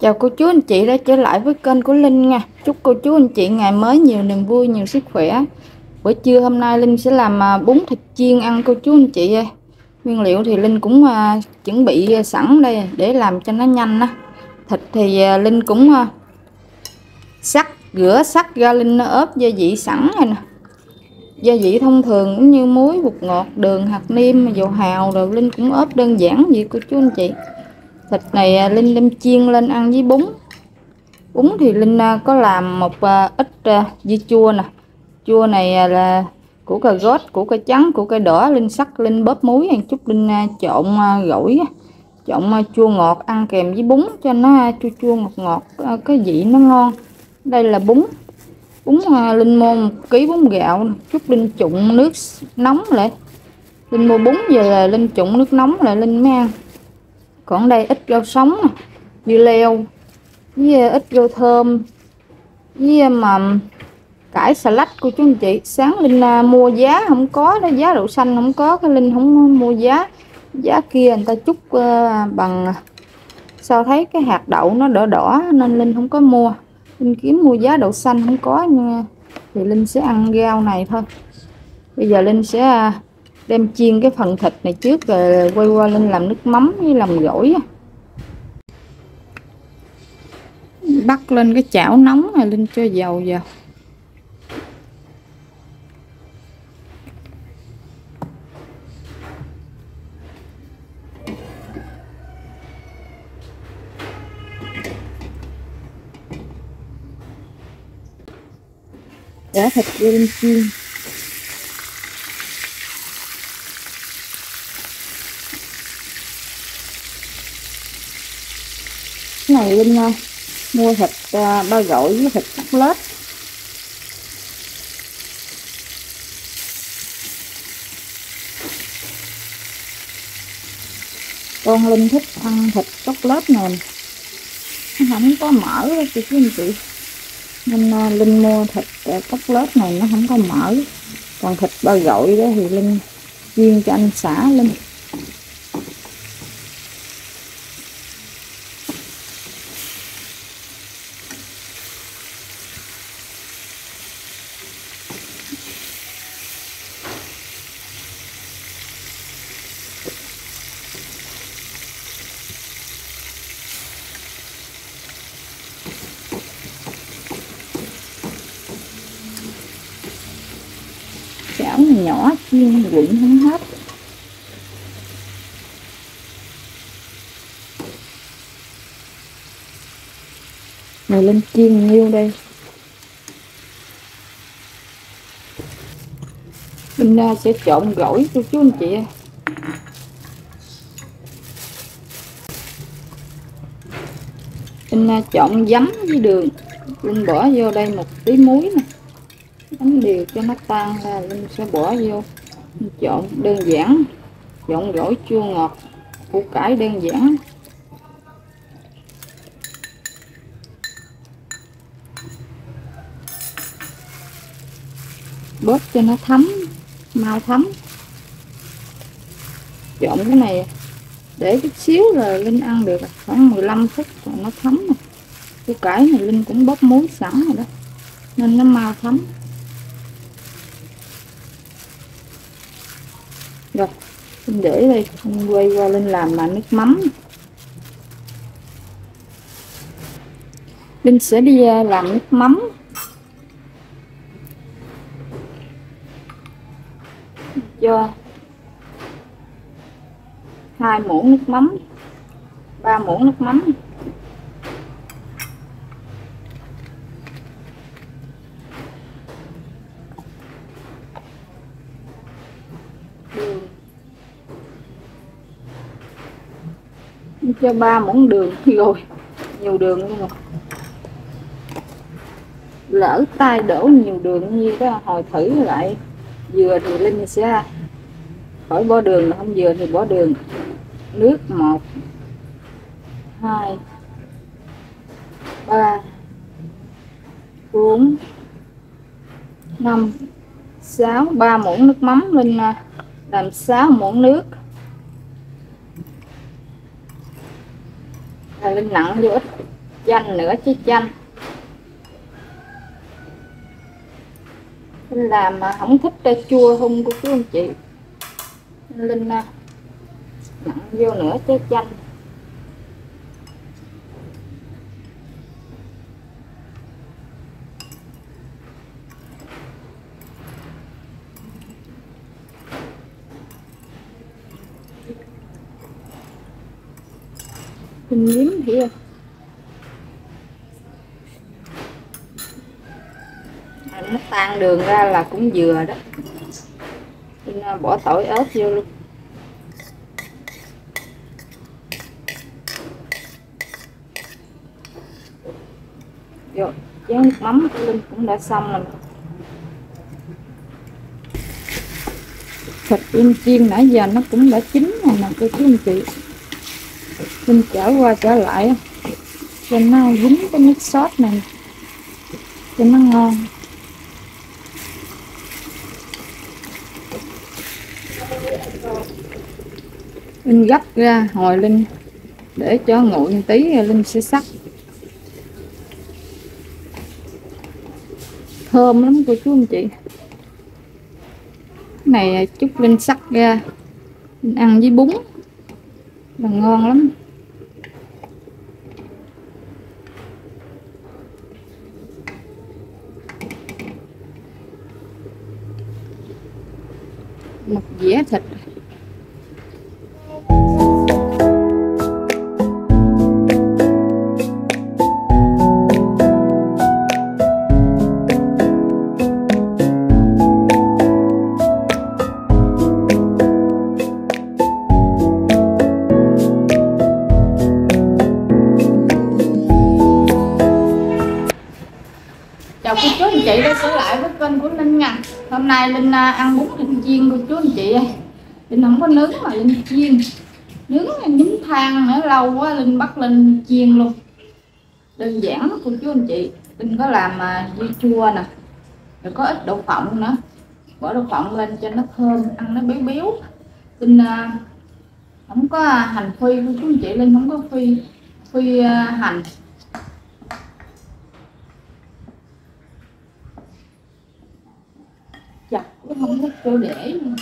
Chào cô chú anh chị đã trở lại với kênh của Linh nha. Chúc cô chú anh chị ngày mới nhiều niềm vui, nhiều sức khỏe. Bữa trưa hôm nay Linh sẽ làm à, bún thịt chiên ăn cô chú anh chị Nguyên liệu thì Linh cũng à, chuẩn bị à, sẵn đây để làm cho nó nhanh á. Thịt thì Linh cũng sắt sắc, rửa sắc ra Linh nó ớp gia vị sẵn rồi nè. Gia vị thông thường cũng như muối, bột ngọt, đường, hạt nêm, dầu hào rồi Linh cũng ớp đơn giản vậy cô chú anh chị thịt này à, linh đem chiên lên ăn với bún. Bún thì linh à, có làm một à, ít dưa chua nè. Chua này là củ cà rốt củ cà trắng củ cà đỏ. Linh sắc, linh bóp muối ăn chút, linh trộn gỏi trộn chua ngọt, ăn kèm với bún cho nó chua chua ngọt ngọt cái vị nó ngon. Đây là bún. Bún linh mua một ký bún gạo chút linh trụng nước nóng lại. Linh mua bún về là linh trụng nước nóng lại, linh mới ăn còn đây ít rau sống dưa leo với ờ, ít rau thơm. Với ờ, mầm cải xà lách của chú anh chị sáng linh ờ, mua giá không có đó giá đậu xanh không có cái linh không mua giá. Giá kia người ta chúc uh, bằng sao thấy cái hạt đậu nó đỏ đỏ nên linh không có mua. Linh kiếm mua giá đậu xanh không có nhưng thì linh sẽ ăn rau này thôi. Bây giờ linh sẽ đem chiên cái phần thịt này trước rồi quay qua lên làm nước mắm với làm gỏi à. bắt lên cái chảo nóng này lên cho dầu vào. Để thịt lên chiên. Này Linh mua thịt à, ba gỏi với thịt cắt lết. Con Linh thích ăn thịt cắt lết này nó không có mỡ đó chị anh chị. Nên à, Linh mua thịt à, cắt lết này nó không có mỡ. Còn thịt ba gỏi đó thì Linh chiên cho anh xã Linh. Chảo nhỏ, chiên quận không hết. Mày lên chiên nhiêu đây? Mình sẽ trộn gỏi cho chú anh chị. Mình trộn giấm với đường mình bỏ vô đây một tí muối nè đánh đều cho nó tan ra linh sẽ bỏ vô. Trộn đơn giản trộn gỏi chua ngọt, củ cải đơn giản. Bóp cho nó thấm, mau thấm. Trộn cái này, để chút xíu rồi linh ăn được. Khoảng 15 phút rồi nó thấm. Rồi củ cải này linh cũng bóp muối sẵn rồi đó, nên nó mau thấm. Rồi mình để đây mình quay qua lên làm mà nước mắm. Linh sẽ đi à, làm nước mắm. Cho hai muỗng nước mắm, ba muỗng nước mắm. Cho ba muỗng đường rồi. Nhiều đường luôn rồi lỡ tay đổ nhiều đường như đó hồi thử lại dừa thì linh sẽ khỏi bỏ đường, không dừa thì bỏ đường. Nước một, hai, ba, bốn, năm, sáu. Ba muỗng nước mắm linh à, làm sáu muỗng nước. Là linh nặng vô ít chanh nữa chứ chanh Linh làm mà không thích ra chua hung của chú anh chị. Linh à, nặng vô nữa trái chanh nếm thử here nó tan đường ra là cũng vừa đó. Nên bỏ tỏi ớt vô luôn. Rồi chén nước mắm của linh cũng đã xong rồi. Thịt em chiên nãy giờ nó cũng đã chín rồi nè, cô chú anh chị linh trở qua trở lại cho nó dính cái nước sốt này. Cho nó ngon. Linh gấp ra, hồi Linh để cho nguội một tí rồi Linh sẽ sắc. Thơm lắm cô chú anh chị. Cái này chút Linh sắc ra. Linh ăn với bún. Là ngon lắm một dĩa thịt. Chào cô chú, anh chị đã trở lại với kênh của Linh nha. Hôm nay Linh à, ăn bún chiên cô chú anh chị ơi. Linh không có nướng mà Linh chiên. Nướng nhúng than nữa lâu quá Linh bắt lên chiên luôn. Đơn giản lắm cô chú anh chị. Linh có làm mà dưa chua nè rồi có ít đậu phộng nữa. Bỏ đậu phộng lên cho nó thơm ăn nó béo béo. Linh à, không có à, hành phi cô chú anh chị. Linh không có phi phi à, hành chặt cũng không có cô để. Nữa.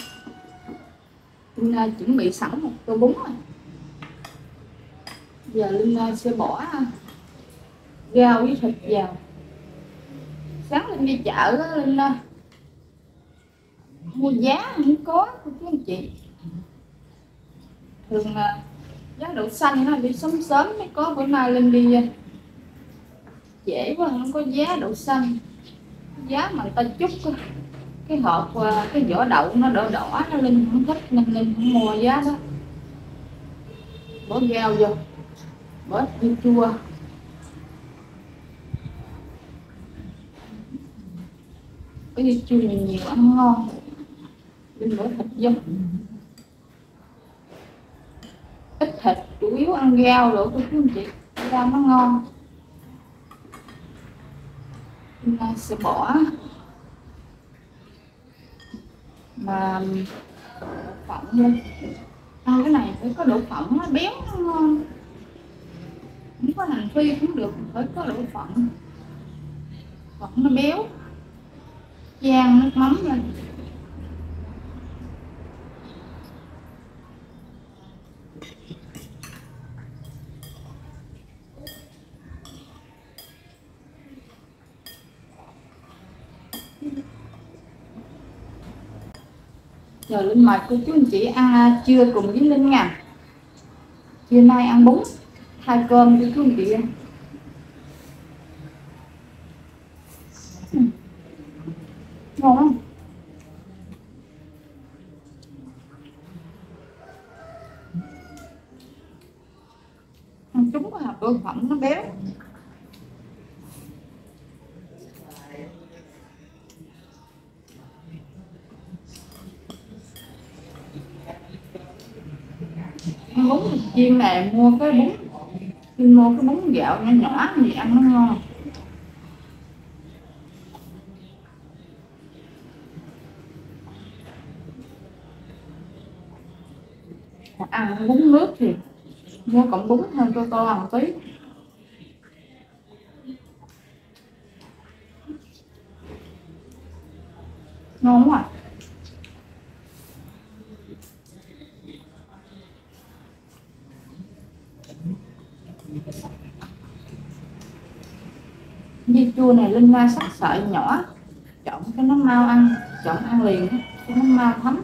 Linh chuẩn bị sẵn một tô bún rồi. Giờ Linh sẽ bỏ à, rau với thịt vào. Sáng Linh đi chợ đó, Linh mua giá không có của chú anh chị thường là giá đậu xanh nó đi sớm sớm mới có bữa nay Linh đi à, dễ quá không có giá đậu xanh. Giá mà người ta chút cái hộp ờ, cái vỏ đậu nó đỏ đỏ, nó linh, không thích nên linh, không mua giá đó. Bỏ rau vô, bỏ dưa chua. Có dưa chua nhiều nhiều, ăn ngon. Linh bỏ thịt vô. Ít thịt, chủ yếu ăn rau rồi tôi chú anh chị. Rau nó ngon. Linh sẽ bỏ mà phẩm lên ăn cái này phải có độ phẩm nó béo nó ngon. Không có hành phi cũng được phải có độ phẩm, phẩm nó béo. Chan nước mắm lên. Rồi Linh mời cô chú anh chị ăn à, trưa cùng với Linh nha Trưa nay ăn bún thay cơm cô chú anh chị. Ừ. Ngon không? Ăn trúng có hạt tôi phẩm nó béo bún, chiên này mua cái bún. Mình mua cái bún gạo nhỏ nhỏ thì ăn nó ngon. Ăn bún nước thì mua cọng bún hơn cho to một tí. Ngon quá. à. Chua này linh ra sắc sợi nhỏ, chọn cái nó mau ăn, chọn ăn liền cái nó mau thấm.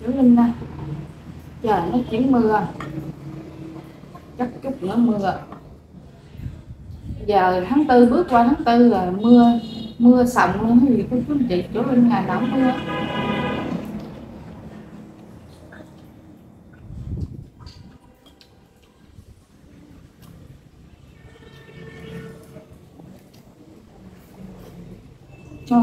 Chú linh nè trời nó chuyển mưa, chắc chút nữa mưa giờ tháng tư, bước qua tháng tư là mưa mưa sầm luôn thì gì cô chú chị chỗ bên nhà nóng mưa cho.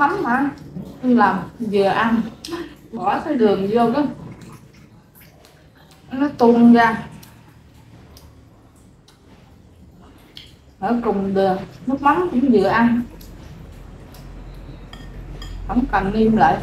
mắm hả? Làm vừa ăn. Bỏ cái đường vô đó. Nó tuôn ra. Ở cùng đường, nước mắm cũng vừa ăn. Không cần niêm lại.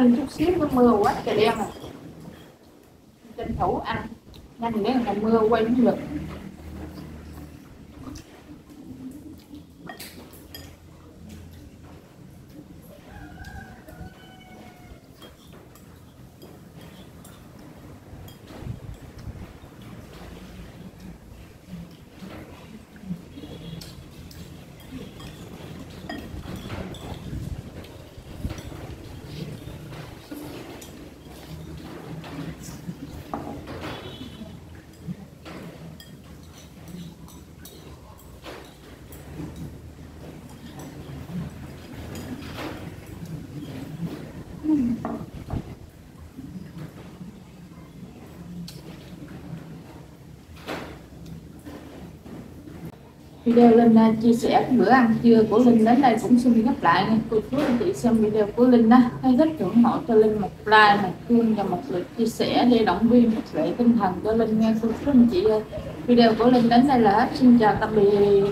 Lên chút xíu, nó mưa quá, trời đen rồi tranh thủ ăn. Nhanh để ngày mưa quay cũng được video linh chia sẻ bữa ăn trưa của linh đến đây cũng xin nhắc lại nha. Cô chú anh chị xem video của linh đó thấy rất ủng hộ cho linh một like, một chuông và một lượt chia sẻ để động viên một lệ tinh thần cho linh nghe cô chú anh chị video của linh đến đây là hết. Xin chào tạm biệt.